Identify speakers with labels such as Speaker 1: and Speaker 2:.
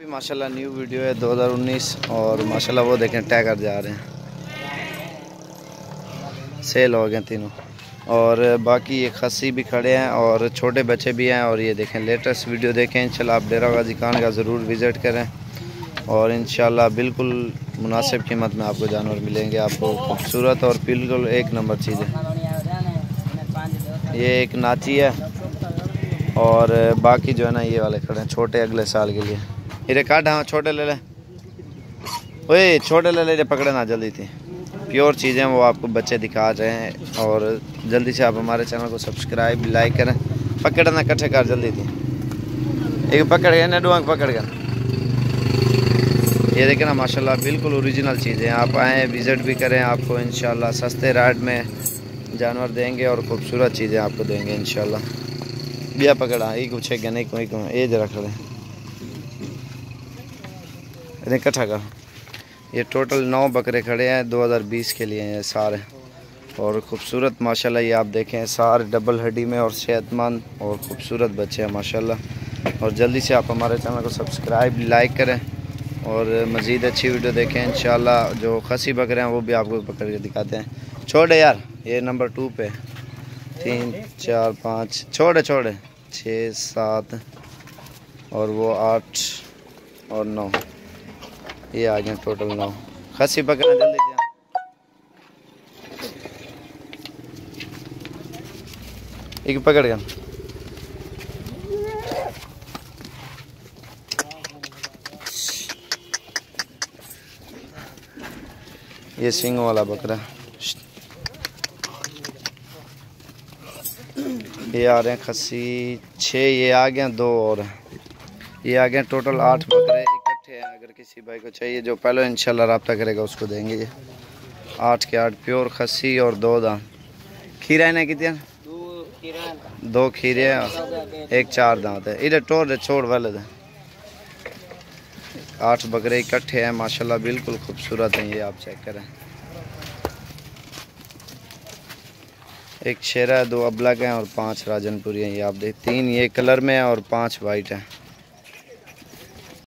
Speaker 1: ابھی ماشاءاللہ new video ہے دو ہزار انیس اور ماشاءاللہ وہ دیکھیں ٹیگر جا رہے ہیں۔ سیل ہو گئے تینوں۔ اور باقی یہ خسی بھی کھڑے ہیں اور چھوٹے بچے بھی ہیں اور یہ دیکھیں لیٹسٹ ویڈیو دیکھیں۔ انشاءاللہ آپ ڈیرہ غازی خان کا ضرور وزٹ کریں۔ اور انشاءاللہ بالکل مناسب قیمت میں آپ کو جانور ملیں گے۔ آپ کو خوبصورت اور بالکل ایک نمبر چیز ہے۔ یہ ایک ناچی ہے اور باقی جو ہے نا یہ والے کھڑے ہیں، چھوٹے اگلے سال کے لیے۔ یہ کاٹ ہاں چھوٹے لے لیں اوے چھوٹے لے لے پکڑے نہ جلدی تھی پیور چیزیں وہ آپ کو بچے دکھا رہے ہیں اور جلدی سے آپ ہمارے چینل کو سبسکرائب لائک کریں پکڑنا کٹھے کر جلدی تھی ایک پکڑ گیا نا پکڑ گیا یہ دیکھیں نا ماشاءاللہ بالکل اوریجنل چیزیں آپ آئیں وزٹ بھی کریں آپ کو انشاءاللہ سستے ریٹ میں جانور دیں گے اور خوبصورت چیزیں آپ کو دیں گے انشاءاللہ بیا پکڑا یہ کچھ ہے گیا نہیں کوئی کم یہ جرا کھڑے انہیں کٹھا کر یہ ٹوٹل نو بکرے کھڑے ہیں، دو ہزار بیس کے لیے ہیں۔ سارے اور خوبصورت، ماشاءاللہ یہ آپ دیکھیں سارے ڈبل ہڈی میں اور صحت مند اور خوبصورت بچے ہیں، ماشاءاللہ۔ اور جلدی سے آپ ہمارے چینل کو سبسکرائب، لائک کریں۔ اور مزید اچھی ویڈیو دیکھیں، انشاءاللہ جو خسی بکرے ہیں وہ بھی آپ کو پکڑ کے دکھاتے ہیں۔ چھوڑے یار، یہ نمبر ٹو پہ۔ تین، چار، پانچ، چھوڑے چھوڑے۔ چھ، سات اور وہ آٹھ اور نو۔ یہ آ گئے ٹوٹل نو۔ خسی پکڑنا جلدی سے۔ ایک پکڑ گیا۔ یہ سنگ والا بکرا۔ یہ آ رہے ہیں خسی چھ، یہ آ گئے دو اور۔ یہ آ گئے ٹوٹل آٹھ بکرے۔ اگر کسی بھائی کو چاہیے جو پہلے انشاءاللہ رابطہ کرے گا اس کو دیں گے یہ۔ آٹھ کے آٹھ پیور خسی اور دو دان کھیرا انہیں کتنے؟ دو کھیرے ایک چار دانت ہے ادھر ٹور دے چھوڑ والے دے آٹھ بکرے اکٹھے ہیں ماشاءاللہ بالکل خوبصورت ہیں۔ یہ آپ چیک کریں۔ ایک شیرہ دو ابلک ہیں اور پانچ راجن پوری ہیں۔ یہ آپ دیکھ تین یہ کلر میں ہیں اور پانچ وائٹ ہیں۔